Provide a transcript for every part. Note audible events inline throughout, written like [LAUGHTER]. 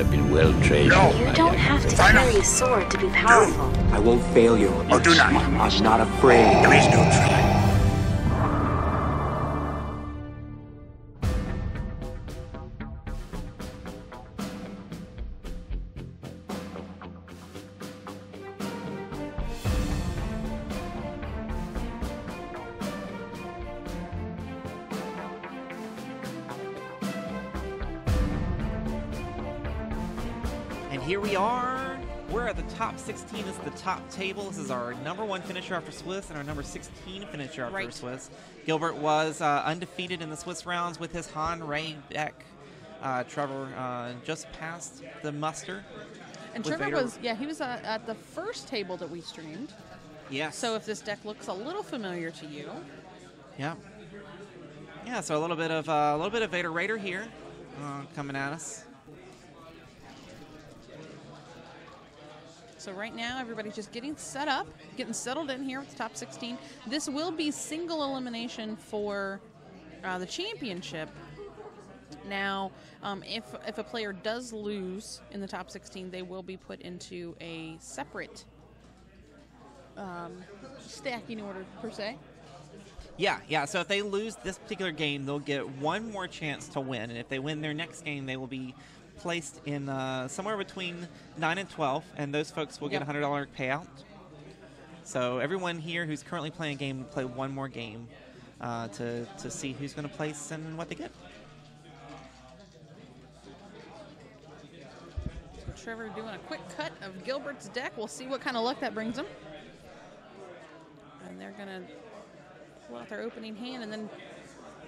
I've been well trained. No. You don't have to carry a sword to be powerful. I won't fail you. Or do not. I'm not afraid. Please don't try. 16. Is the top table. This is our number one finisher after Swiss and our number 16 finisher after Right. Swiss. Gilbert was uh, undefeated in the Swiss rounds with his Han Rey deck. Uh, Trevor uh, just passed the muster. And Trevor Vader. was, yeah, he was uh, at the first table that we streamed. Yes. So if this deck looks a little familiar to you, yeah. Yeah. So a little bit of uh, a little bit of Vader Raider here, uh, coming at us. So right now, everybody's just getting set up, getting settled in here with the top 16. This will be single elimination for uh, the championship. Now, um, if if a player does lose in the top 16, they will be put into a separate um, stacking order per se. Yeah, yeah. So if they lose this particular game, they'll get one more chance to win, and if they win their next game, they will be placed in uh, somewhere between nine and twelve, and those folks will get a hundred dollar payout. So everyone here who's currently playing a game will play one more game uh, to to see who's going to place and what they get. So Trevor doing a quick cut of Gilbert's deck. We'll see what kind of luck that brings him. And they're going to pull out their opening hand. And then,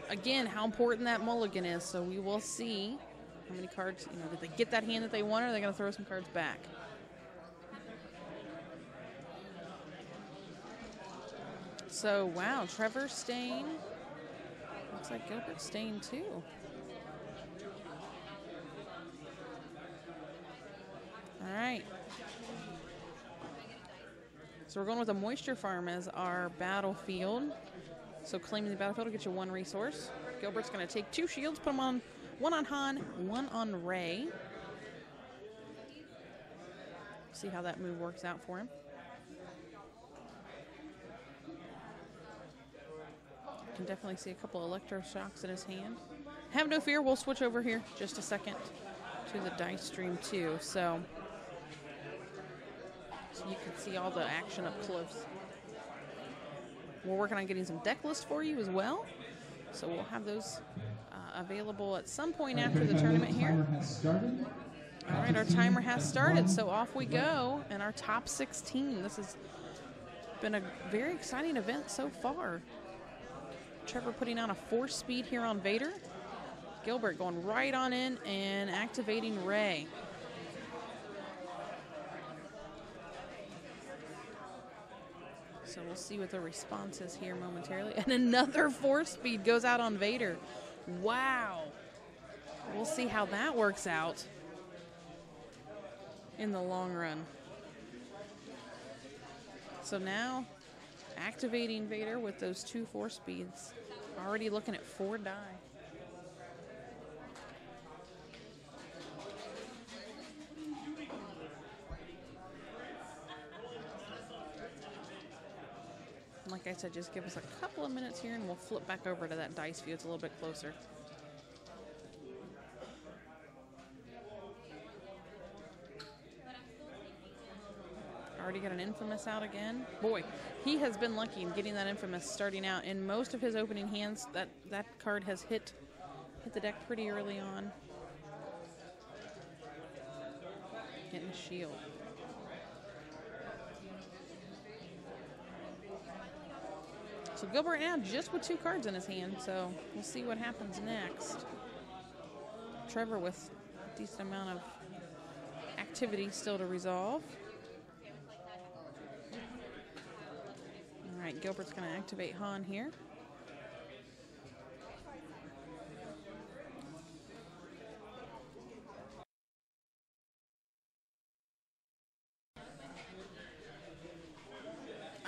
again, how important that mulligan is. So we will see how many cards, you know, did they get that hand that they want or are they going to throw some cards back? So, wow, Trevor Stain. Looks like Gilbert Stain too. All right. So we're going with a moisture farm as our battlefield. So claiming the battlefield will get you one resource. Gilbert's going to take two shields, put them on one on Han, one on Rey. See how that move works out for him. Can definitely see a couple electroshocks in his hand. Have no fear, we'll switch over here just a second to the dice stream too. So so you can see all the action up close. We're working on getting some deck lists for you as well. So we'll have those available at some point after the tournament here. All right, our timer has started, so off we go. And our top 16. This has been a very exciting event so far. Trevor putting on a force speed here on Vader. Gilbert going right on in and activating Rey. So we'll see what the response is here momentarily. [LAUGHS] And another force speed goes out on Vader. Wow. We'll see how that works out in the long run. So now activating Vader with those two force speeds. Already looking at four die. I said, just give us a couple of minutes here and we'll flip back over to that dice view. It's a little bit closer. Already got an infamous out again. Boy, he has been lucky in getting that infamous starting out. In most of his opening hands, that that card has hit hit the deck pretty early on. Getting a shield. So Gilbert now just with two cards in his hand, so we'll see what happens next. Trevor with a decent amount of activity still to resolve. All right, Gilbert's going to activate Han here.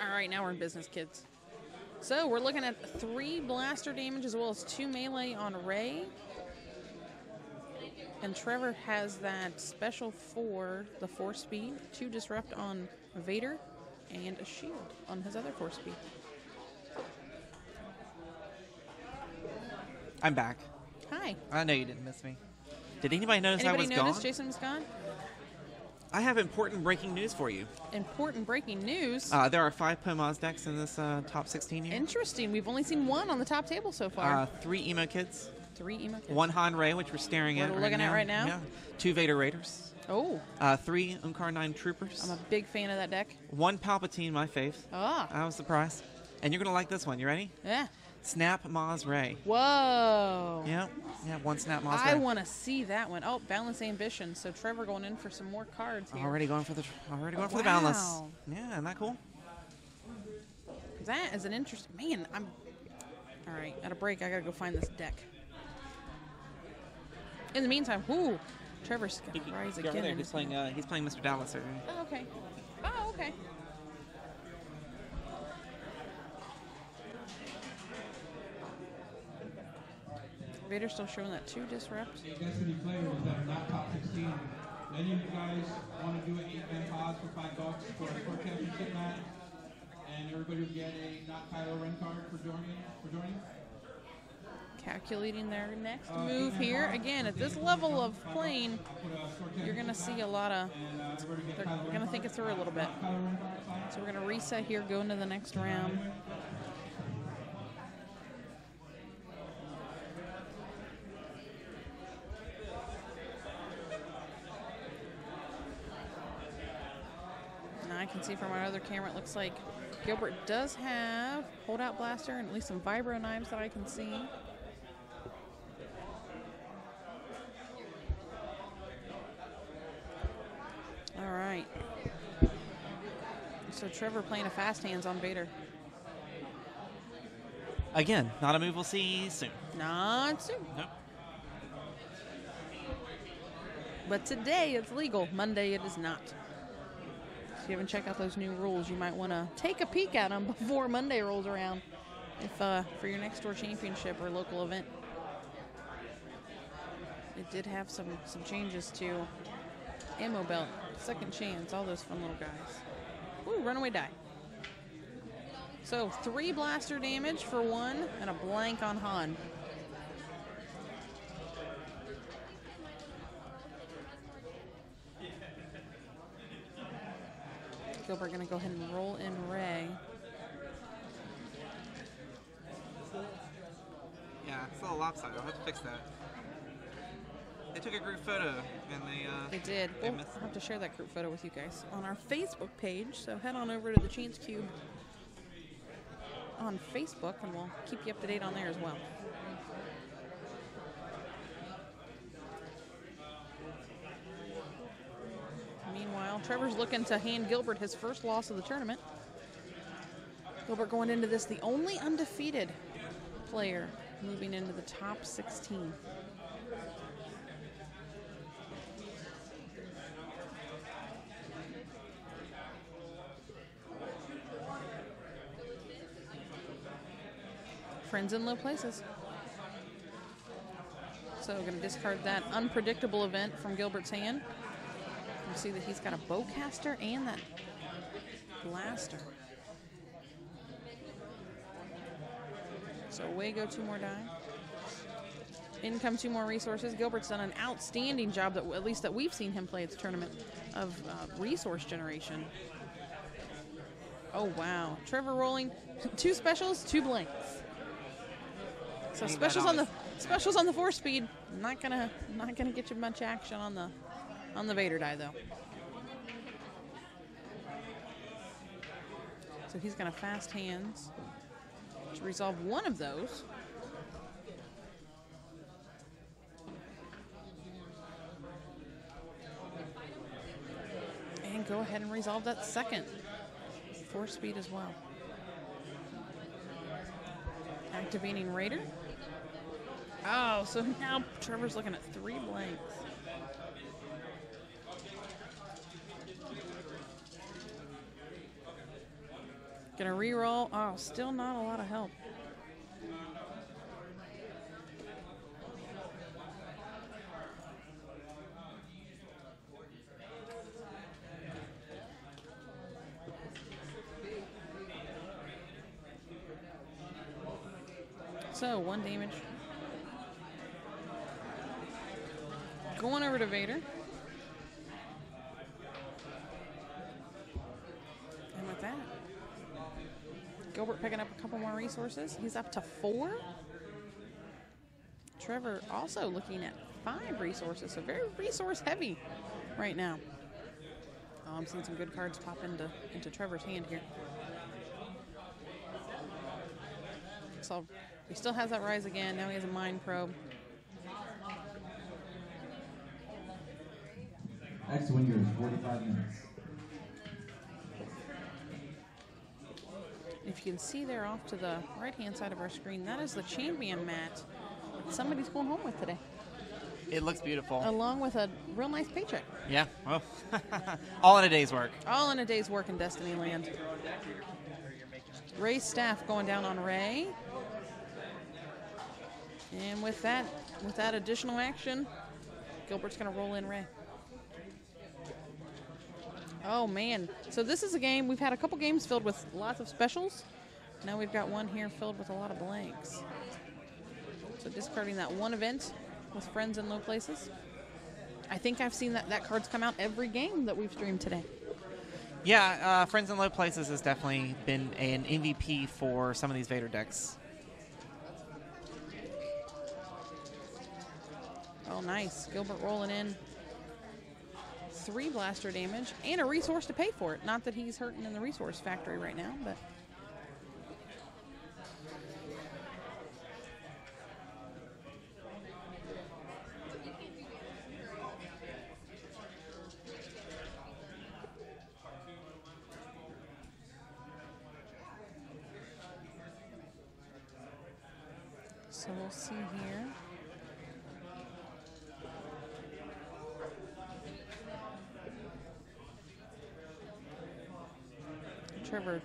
All right, now we're in business, kids. So we're looking at three blaster damage as well as two melee on Rey. And Trevor has that special for the force speed, two disrupt on Vader, and a shield on his other force speed. I'm back. Hi. I know you didn't miss me. Did anybody notice Anybody I was notice gone? Jason was gone? I have important breaking news for you. Important breaking news. Uh, there are five Pomaz decks in this uh, top 16 here. Interesting. We've only seen one on the top table so far. Uh, three emo kids, Three emo kids. one Han Rey, which we're staring What at we're right looking at now. right now? Yeah. Two Vader Raiders, Oh, uh, three Unkar 9 Troopers, I'm a big fan of that deck. one Palpatine, my faith. Ah, I was surprised. And you're going to like this one. You ready? yeah. Snap Maz Rey. Whoa. Yeah, yeah, one Snap Maz I Rey. want to see that one. Oh, boundless ambition. So Trevor going in for some more cards here. Already going for the already going Oh, for the boundless. wow. Yeah, isn't that cool? That is an interesting man. I'm all right. At a break, I gotta go find this deck. In the meantime, whoo, Trevor's gonna rise again. there. He's playing. Uh, he's playing Mr. Dallas. Over. Oh, okay. Oh, okay. Vader's still showing that two disrupt. Destiny players that are not top 16. Many of you guys want to do an eight-man pause for five bucks for a core championship match, and everybody will get a not Kylo Ren card for joining. For joining. Calculating their next move here. Again, at this level of playing, Put a core you're gonna see a lot of. uh, They're gonna think it through a little bit. Kylo Ren card signed. So we're gonna reset here, go into the next round. See from our other camera, it looks like Gilbert does have holdout blaster and at least some vibro knives that I can see. All right. So Trevor playing a fast hands on Vader. Again, not a move we'll see soon. Not soon. Nope. But today it's legal. Monday it is not. If you haven't checked out those new rules, you might want to take a peek at them [LAUGHS] before Monday rolls around. If uh, for your next door championship or local event, it did have some some changes to ammo belt, second chance, all those fun little guys. Ooh, runaway die. So three blaster damage for one and a blank on Han. Gilbert gonna go ahead and roll in Rey. Yeah, it's a little lopsided. I'll have to fix that. They took a group photo and they. Uh, They did. They We'll have to share that group photo with you guys on our Facebook page. So head on over to the Chance Cube on Facebook, and we'll keep you up to date on there as well. Meanwhile, Trevor's looking to hand Gilbert his first loss of the tournament. Gilbert going into this the only undefeated player moving into the top 16. Friends in low places. So going to discard that unpredictable event from Gilbert's hand. You see that he's got a bowcaster and that blaster. So away go two more die. In come two more resources. Gilbert's done an outstanding job, that at least that we've seen him play at the tournament, of uh, resource generation. Oh wow, Trevor rolling [LAUGHS] two specials, two blanks. So specials on the specials on the force speed. Not gonna not gonna get you much action on the on the Vader die though. So he's gonna fast hands to resolve one of those. And go ahead and resolve that second. Force speed as well. Activating Raider. Oh, so now Trevor's looking at three blanks. Gonna reroll. Oh, still not a lot of help. So, one damage. Going over to Vader. And with that, Gilbert picking up a couple more resources. He's up to four. Trevor also looking at five resources, so very resource heavy right now. Oh, I'm seeing some good cards pop into into Trevor's hand here. So he still has that rise again. Now he has a mind probe. Next winger is 45 minutes. If you can see there off to the right hand side of our screen, that is the champion mat somebody's going home with today, It looks beautiful. along with a real nice paycheck. Yeah, well, [LAUGHS] all in a day's work. All in a day's work in Destiny Land. Rey's staff going down on Rey. And with that, with that additional action, Gilbert's going to roll in Rey. Oh man! So this is a game we've had a couple games filled with lots of specials. Now we've got one here filled with a lot of blanks. So discarding that one event with friends in low places. I think I've seen that that card's come out every game that we've streamed today. Yeah, uh, Friends in Low Places has definitely been an MVP for some of these Vader decks. Oh, nice. Gilbert rolling in three blaster damage and a resource to pay for it. Not that he's hurting in the resource factory right now, but. So we'll see here. Trevor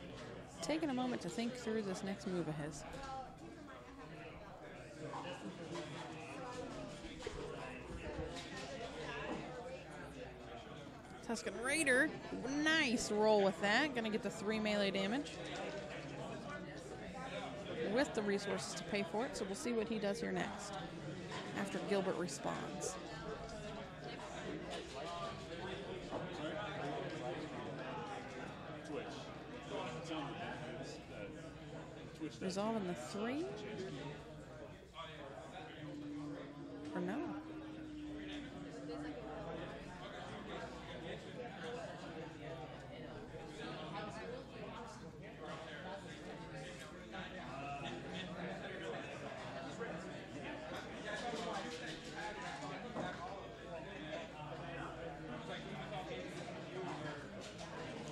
taking a moment to think through this next move of his. Tusken Raider, nice roll with that. Gonna get the three melee damage with the resources to pay for it. So we'll see what he does here next after Gilbert responds. Resolving the three? Or no?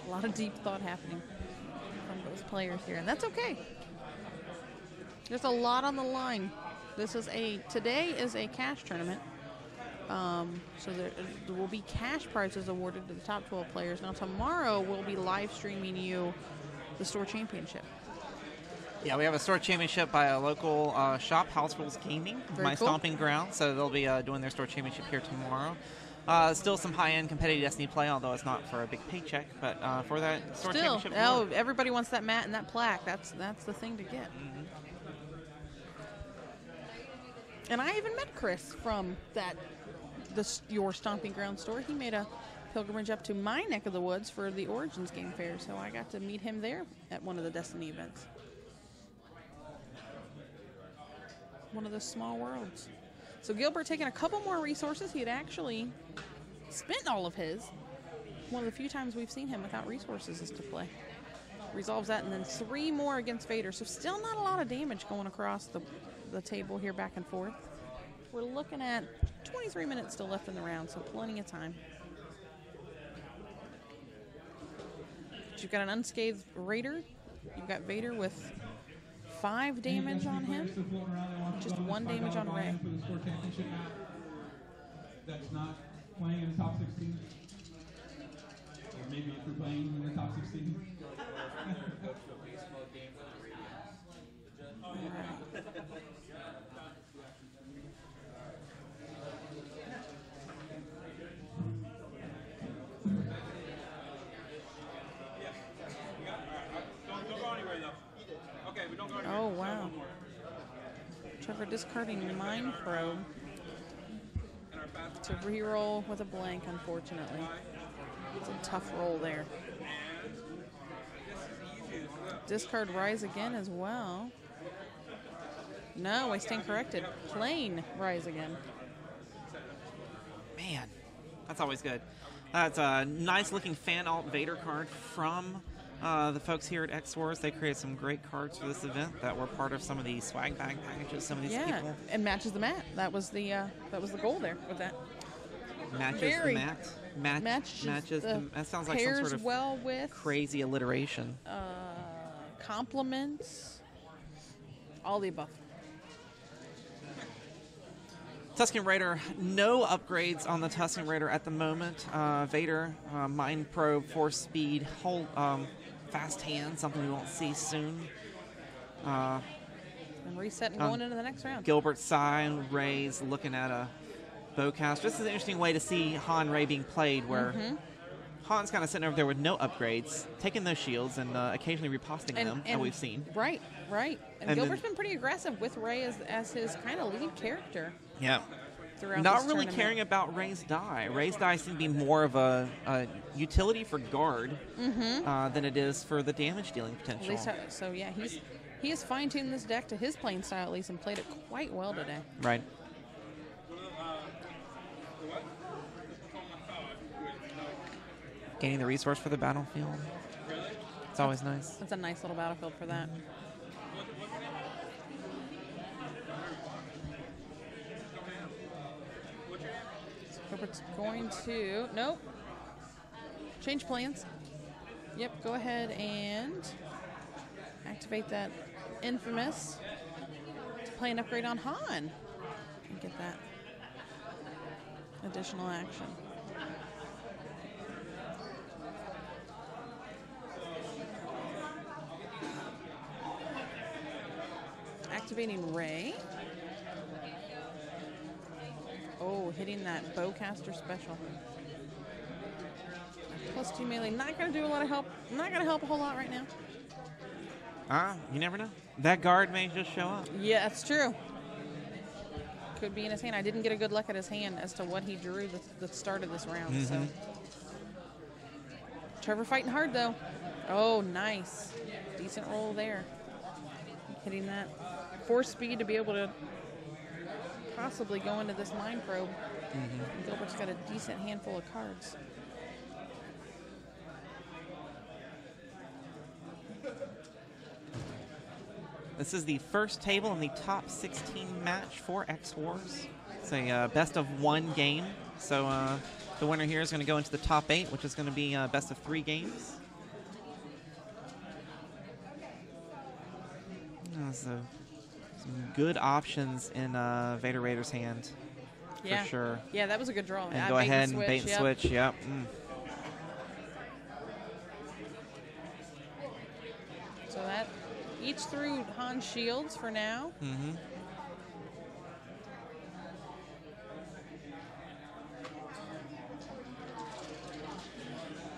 A lot of deep thought happening from those players here, and that's okay. There's a lot on the line. This is a today is a cash tournament, um, so there, there will be cash prizes awarded to the top 12 players. Now tomorrow we'll be live streaming you the store championship. Yeah, we have a store championship by a local uh, shop, House Rules Gaming, Very my cool. stomping ground. So they'll be uh, doing their store championship here tomorrow. Uh, still some high-end competitive Destiny play, although it's not for a big paycheck. But uh, for that store Still, championship, oh, everybody wants that mat and that plaque. That's that's the thing to get. And I even met Chris from that the your stomping ground store. He made a pilgrimage up to my neck of the woods for the Origins game fair, so I got to meet him there at one of the Destiny events. One of the small worlds. So Gilbert taking a couple more resources. He had actually spent all of his. One of the few times we've seen him without resources is to play. Resolves that, and then three more against Vader. So still not a lot of damage going across the, the table here back and forth. We're looking at 23 minutes still left in the round, so plenty of time. But you've got an unscathed Raider. You've got Vader with five damage on him. Just one damage on Rey. For the store championship map that's not playing in the top 16. Or maybe if you're playing in the top 16. Oh, wow. Trevor discarding Mind Probe to re-roll with a blank, unfortunately. It's a tough roll there. Discard Rise again as well. No, I stand corrected. Plain Rise again. Man, that's always good. That's a nice looking fan alt Vader card from uh, the folks here at X Wars. They created some great cards for this event that were part of some of the swag bag packages. Some of these Yeah, people and matches the mat. That was the uh, that was the goal there with that. matches very the mat. Match, matches matches the the, that sounds like some sort of well with crazy alliteration. uh, compliments, all the above. Tusken Raider, no upgrades on the Tusken Raider at the moment. Uh, Vader, uh, Mind Probe, Force Speed, hold, um, Fast Hand, something we won't see soon. Uh, And reset and Um, going into the next round. Gilbert Sign, Rey's looking at a bowcaster. This is an interesting way to see Han Rey being played, where Mm-hmm. Han's kind of sitting over there with no upgrades, taking those shields and uh, occasionally reposting them, that we've seen. Right, right. And, And Gilbert's then- been pretty aggressive with Rey as, as his kind of lead character Yeah. Throughout Not really tournament. caring about Rey's die. Rey's die seems to be more of a, a utility for guard uh, than it is for the damage dealing At potential. least, so yeah, he's he has fine tuned this deck to his playing style at least and played it quite well today. Right. Gaining the resource for the battlefield. It's always nice. It's a nice little battlefield for that. So Gilbert's going to nope. Change plans. Yep, go ahead and activate that infamous to play an upgrade on Han and get that additional action. Activating Rey. Oh, hitting that bowcaster special. Plus two melee. Not gonna do a lot of help. Not gonna help a whole lot right now. Ah, you never know. That guard may just show up. Yeah, that's true. Could be in his hand. I didn't get a good look at his hand as to what he drew the, the start of this round. So, Trevor fighting hard though. Oh, nice, decent roll there. Hitting that force speed to be able to possibly go into this mind probe. And Gilbert's got a decent handful of cards. This is the first table in the top 16 match for X Wars. It's a uh, best of one game. So uh, the winner here is going to go into the top eight, which is going to be uh, best of three games. So some good options in uh, Vader Raider's hand Yeah, for sure. Yeah, that was a good draw. And Yeah, go ahead and bait and yep. switch. Yep. Mm. So that each through Han shields for now. hmm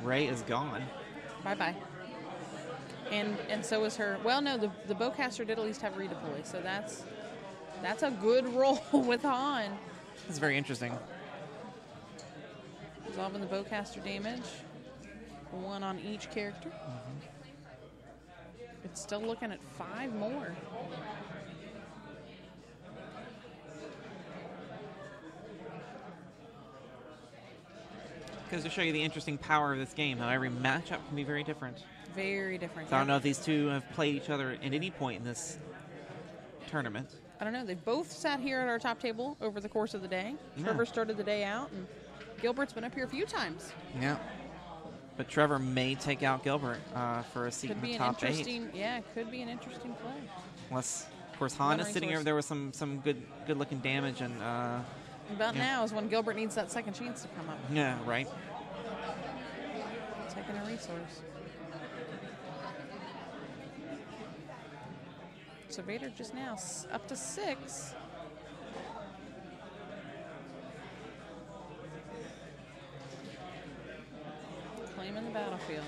Rey is gone. Bye bye. And and so is her. Well, no, the the bowcaster did at least have redeploy, so that's that's a good [LAUGHS] roll with Han. It's very interesting. Resolving the bowcaster damage, one on each character. Mm-hmm. It's still looking at five more. Because to show you the interesting power of this game, how every matchup can be very different. Very different. So I don't know if these two have played each other at any point in this tournament. I don't know. They've both sat here at our top table over the course of the day. Yeah. Trevor started the day out, and Gilbert's been up here a few times. Yeah. But Trevor may take out Gilbert uh, for a seat Could in the top eight. interesting. Yeah, could be an interesting play. Unless, of course, Han is sitting over there with some some good good looking damage and uh, About Yeah. now is when Gilbert needs that second chance to come up. yeah, right. Taking a resource. So Vader just now up to six. Claiming the battlefield.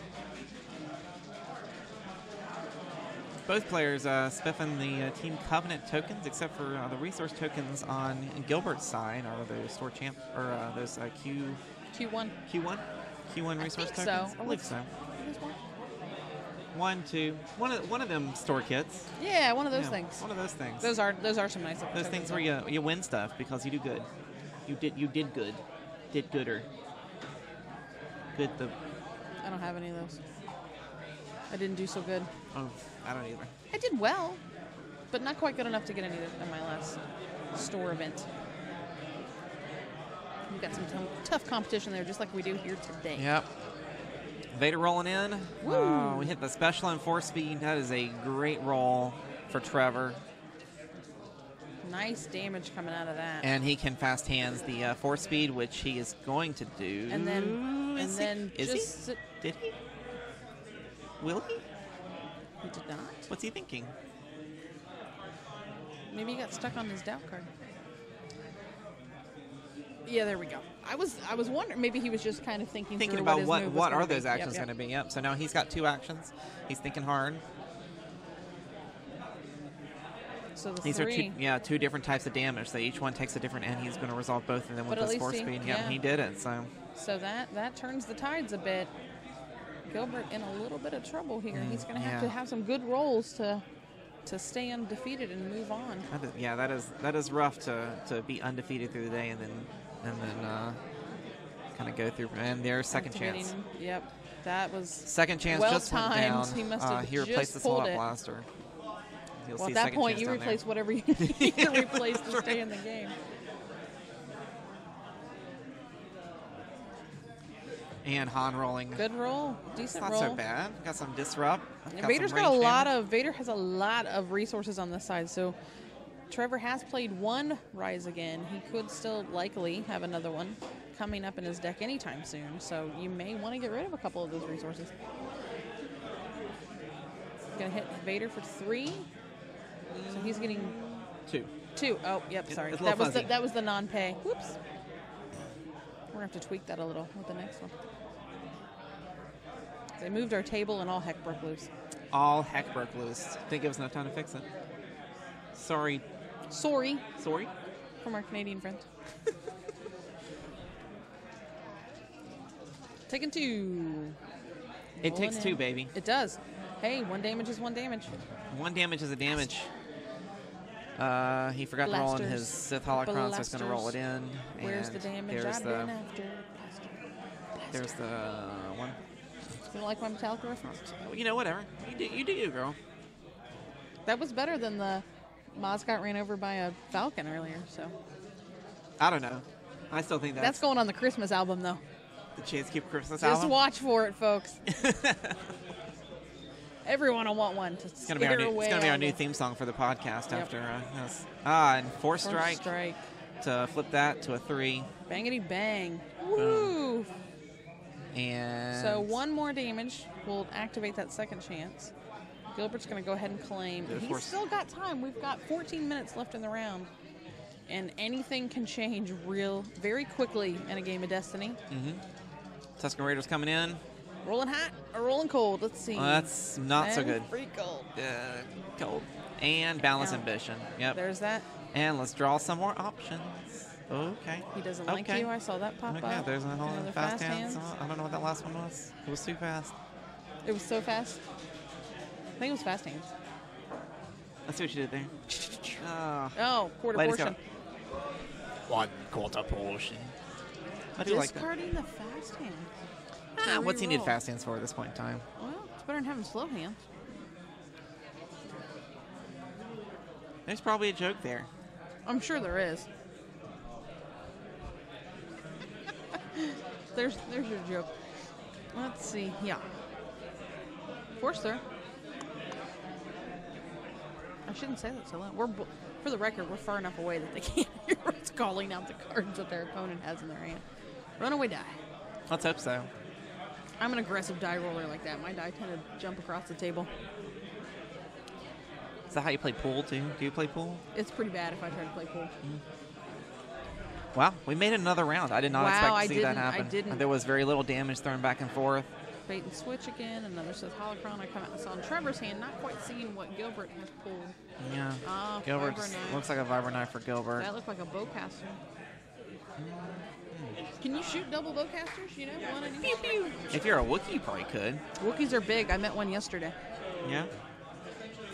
Both players uh, spiffing the uh, Team Covenant tokens, except for uh, the resource tokens on Gilbert's side, are those store champ or uh, those uh, Q Q1. Q1 Q1 resource think so. tokens. I believe so. One. Two, one of one of them store kits. Yeah, one of those Yeah, things. One of those things. Those are those are some nice those things where you you win stuff because you do good. You did you did good. Did gooder. Good the I don't have any of those. I didn't do so good. oh I don't either. I did well, but not quite good enough to get any in my last store event. We've got some t- tough competition there, just like we do here today. Yep. Vader rolling in. Woo. Oh, we hit the special and force speed. That is a great roll for Trevor. Nice damage coming out of that. And he can fast hands the uh, force speed, which he is going to do. And then, and Is he? then is just he? Did he? Will he? he did not. What's he thinking? Maybe he got stuck on his doubt card. Yeah, there we go. I was I was wondering maybe he was just kind of thinking Thinking through about his what move was what are those Yep, actions yep. going to be? Yep. So now he's got two actions. He's thinking hard. So the These three. are two, yeah, two different types of damage. So each one takes a different, and he's going to resolve both of them with But this least four he- speed. Yeah, yeah. he did it. So So that that turns the tides a bit. Gilbert in a little bit of trouble here. He's going to have Mm, yeah. to have some good rolls to to stay undefeated and move on. that is, yeah, that is that is rough to, to be undefeated through the day and then and then uh, kind of go through. And there's second chance. Yep, that was Second chance Well just went down. He must uh, have he replaced the slot it. blaster. You'll well. see At that point, you down there. replace whatever [LAUGHS] you need [LAUGHS] to replace to stay in the game. And Han rolling. Good roll, decent not roll. so bad. Got some disrupt. Got Vader's some got a lot of Vader has a lot of resources on this side. So Trevor has played one Rise Again. He could still likely have another one coming up in his deck anytime soon. So you may want to get rid of a couple of those resources. Gonna hit Vader for three. So he's getting two. two. Oh, yep. Sorry, that was the, that was the non-pay. Whoops. We're gonna have to tweak that a little with the next one. They moved our table and all heck broke loose. All heck broke loose. Didn't give us enough time to fix it. Sorry. Sorry Sorry. from our Canadian friend. Taking two. It Rolling takes two, baby. It does. Hey, one damage is one damage. One damage is a damage. Uh, he forgot to roll in his Sith Holocron, so he's going to roll it in. Where's the damage There's I've the been after? there's the one. You don't like my Metallica reference? You know, whatever. You do, you do, you girl. That was better than the Maz got ran over by a Falcon earlier. So I don't know. I still think that's, that's, going on the Christmas album, though. the Chance Keep Christmas Just album. Just watch for it, folks. [LAUGHS] Everyone will want one. To It's gonna be our new. It's gonna be our new theme song for the podcast after uh, this. Ah, and four strike strike. to flip that to a three, Bangity bang. Woo! and So one more damage will activate that second chance. Gilbert's going to go ahead and claim. Go He's force. still got time. We've got 14 minutes left in the round, and anything can change real very quickly in a game of Destiny. Tusken Raiders coming in. Rolling hot or rolling cold? Let's see. Well, that's not so good. Free cold. Uh, cold. And boundless Yeah. ambition. Yep. There's that. And let's draw some more options. Okay. He doesn't like Okay. you. I saw that pop Okay, up. Yeah, there's a whole Another fast, hands. I don't know what that last one was. It was too fast. It was so fast. I think it was fast hands. I see what you did there. Oh, [LAUGHS] Oh, quarter Ladies portion. one quarter portion. I do like that. Discarding the fast hand. Ah, what's he need fast hands for at this point in time? Well, it's better than having slow hands. There's probably a joke there. I'm sure there is. [LAUGHS] there's there's your joke. Let's see. Yeah. Forster. I shouldn't say that so loud. We're for the record, we're far enough away that they [LAUGHS] can't hear us calling out the cards that their opponent has in their hand. Runaway die. Let's hope so. I'm an aggressive die roller like that. My die tend to jump across the table. Is that how you play pool too? Do you play pool? It's pretty bad if I try to play pool. Mm. Wow, we made another round. I did not Wow, expect to I see that I happen. didn't. There was very little damage thrown back and forth. Bait and switch again. Another Sith holocron. I come out and saw in Trevor's hand, not quite seeing what Gilbert has pulled. Yeah. Ah, Gilbert looks like a vibro knife for Gilbert. That looked like a bowcaster. Can you shoot double bowcasters? You know, one and pew pew. If you're a Wookiee, you probably could. Wookiees are big. I met one yesterday. Yeah.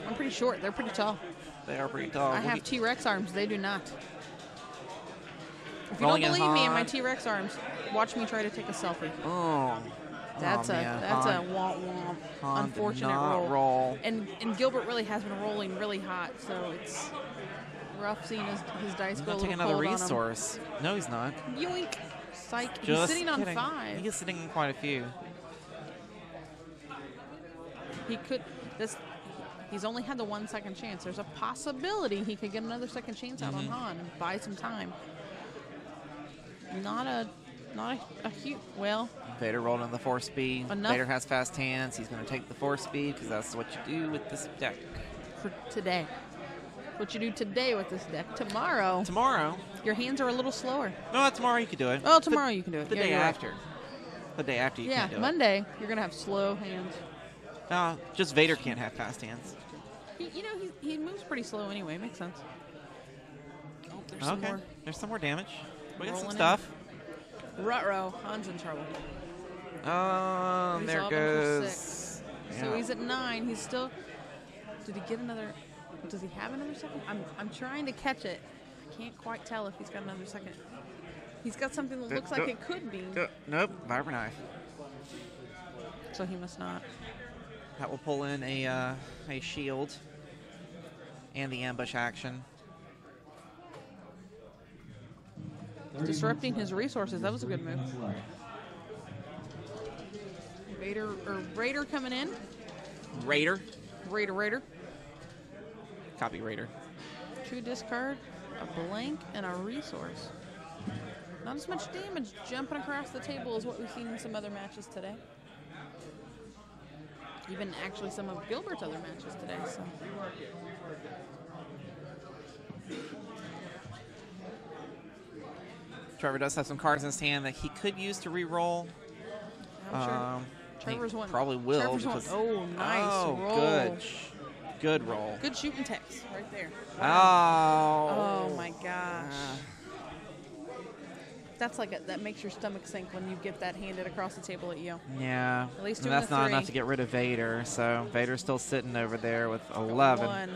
I'm pretty short. They're pretty tall. They are pretty tall. I have T Rex arms. They do not. If you Rolling don't believe me in my T Rex arms, watch me try to take a selfie. Oh. That's oh, a man. that's Han- a womp womp. Unfortunate roll. roll. And and Gilbert really has been rolling really hot, so it's rough seeing his, his dice go take another on resource. No, he's not. Yoink! Psych. Just He's sitting on kidding. five. He's sitting in quite a few. He could this. He's only had the one second chance. There's a possibility he could get another second chance out Mm-hmm. on Han and buy some time. Not a, not a, a huge. Well, Vader rolled in the force speed. Enough- Vader has fast hands. He's going to take the force speed because that's what you do with this deck. for today. What you do today with this deck. Tomorrow, Tomorrow, your hands are a little slower. no, tomorrow. You could do it. Oh, The- tomorrow you can do it. The Yeah, day you're right. after. The day after you yeah, Monday you're gonna have slow hands. No, just Vader can't have fast hands. He, you know, he, he moves pretty slow anyway. Makes sense. Oh, there's some okay. more. There's some more damage. We got some Rolling in. stuff. Rutro, Han's in trouble. Um, there Resolve him for goes. Yeah. So he's at nine. He's still. Did he get another? Does he have another second? I'm I'm trying to catch it. I can't quite tell if he's got another second. He's got something that looks like it could be. Nope, vibro knife. So he must not. That will pull in a uh, a shield and the ambush action. Disrupting his resources. That was a good move. Raider or Raider coming in. Raider, Raider Raider. copy Raider. Two discard, a blank, and a resource. Not as much damage jumping across the table as what we've seen in some other matches today. Even actually some of Gilbert's other matches today. So Trevor does have some cards in his hand that he could use to re-roll. I'm sure Um, Trevor's he one. probably will. Trevor's one. Oh, nice Oh, roll. good, good roll. Good shooting text right there. Oh. Oh my gosh. Ah. That's like a, that makes your stomach sink when you get that handed across the table at you. Yeah. At least and two and that's a not enough to get rid of Vader. So Vader's still sitting over there with 11. One.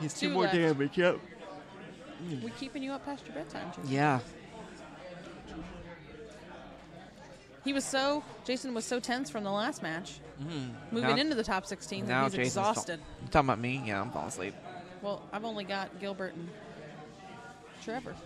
He's two more left. damage. Yep. We keeping you up past your bedtime, Jason. Yeah. He was so Jason was so tense from the last match, moving Mm-hmm. Now- into the top 16 Now he's Jason's exhausted. Talking about me? Yeah, I'm falling asleep. Well, I've only got Gilbert and Trevor.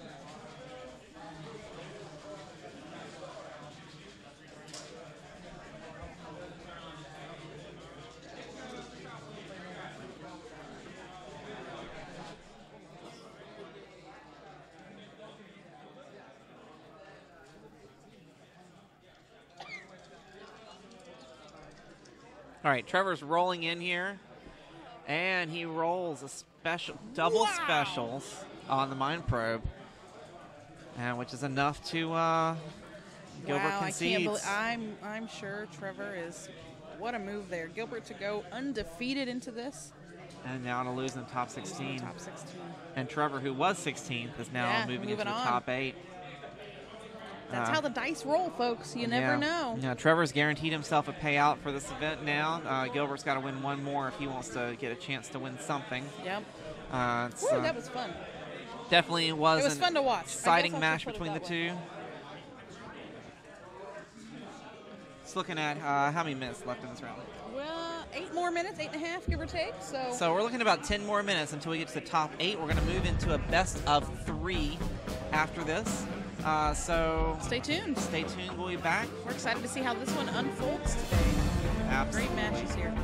All right, Trevor's rolling in here, and he rolls a special, double Wow. specials on the mind probe, and which is enough to uh, Gilbert wow, I concedes. can't believe I'm I'm sure Trevor is what a move there. Gilbert to go undefeated into this. and now to lose in the top Losing 16. the Top 16. And Trevor, who was 16th, is now Yeah, moving into moving the top eight. That's Uh, how the dice roll, folks. You never yeah. know. Yeah, Trevor's guaranteed himself a payout for this event now. Uh, Gilbert's got to win one more if he wants to get a chance to win something. Yep. Uh, Woo, uh, that was fun. definitely was, It was an fun to watch. Exciting match just put it between the that two. way. It's looking at uh, how many minutes left in this round. Well, eight more minutes, eight and a half, give or take. So, So we're looking at about 10 more minutes until we get to the top eight. We're going to move into a best of three after this. Uh, so stay tuned. stay tuned. We'll be back. We're excited to see how this one unfolds today. Absolutely. Great matches here.